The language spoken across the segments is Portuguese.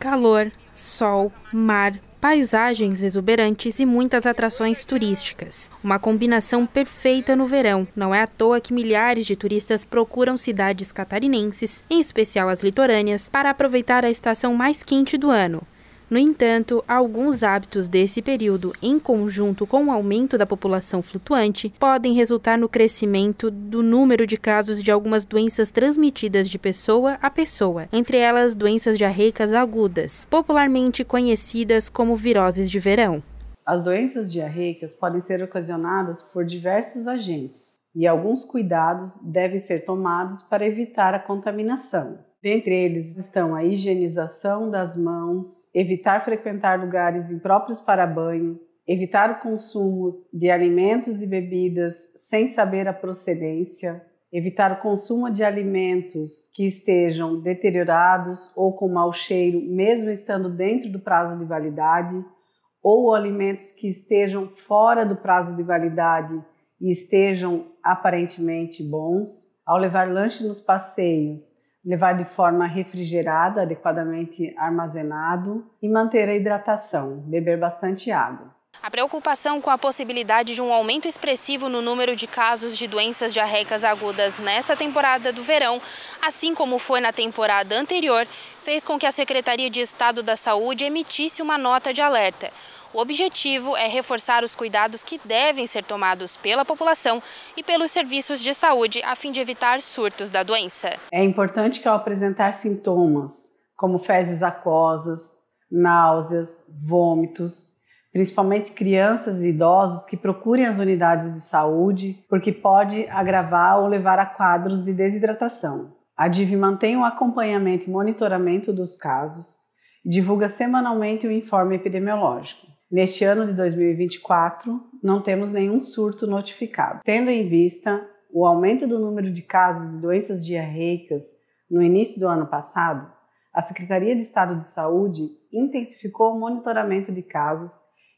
Calor, sol, mar, paisagens exuberantes e muitas atrações turísticas. Uma combinação perfeita no verão. Não é à toa que milhares de turistas procuram cidades catarinenses, em especial as litorâneas, para aproveitar a estação mais quente do ano. No entanto, alguns hábitos desse período, em conjunto com o aumento da população flutuante, podem resultar no crescimento do número de casos de algumas doenças transmitidas de pessoa a pessoa, entre elas doenças diarreicas agudas, popularmente conhecidas como viroses de verão. As doenças diarreicas podem ser ocasionadas por diversos agentes e alguns cuidados devem ser tomados para evitar a contaminação. Dentre eles estão a higienização das mãos, evitar frequentar lugares impróprios para banho, evitar o consumo de alimentos e bebidas sem saber a procedência, evitar o consumo de alimentos que estejam deteriorados ou com mau cheiro, mesmo estando dentro do prazo de validade, ou alimentos que estejam fora do prazo de validade e estejam aparentemente bons. Ao levar lanche nos passeios, levar de forma refrigerada, adequadamente armazenado e manter a hidratação, beber bastante água. A preocupação com a possibilidade de um aumento expressivo no número de casos de doenças diarreicas agudas nessa temporada do verão, assim como foi na temporada anterior, fez com que a Secretaria de Estado da Saúde emitisse uma nota de alerta. O objetivo é reforçar os cuidados que devem ser tomados pela população e pelos serviços de saúde a fim de evitar surtos da doença. É importante que ao apresentar sintomas como fezes aquosas, náuseas, vômitos, principalmente crianças e idosos que procurem as unidades de saúde, porque pode agravar ou levar a quadros de desidratação. A DIV mantém o acompanhamento e monitoramento dos casos e divulga semanalmente o informe epidemiológico. Neste ano de 2024, não temos nenhum surto notificado. Tendo em vista o aumento do número de casos de doenças diarreicas no início do ano passado, a Secretaria de Estado de Saúde intensificou o monitoramento de casos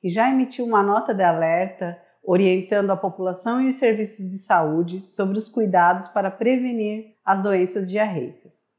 e já emitiu uma nota de alerta orientando a população e os serviços de saúde sobre os cuidados para prevenir as doenças diarreicas.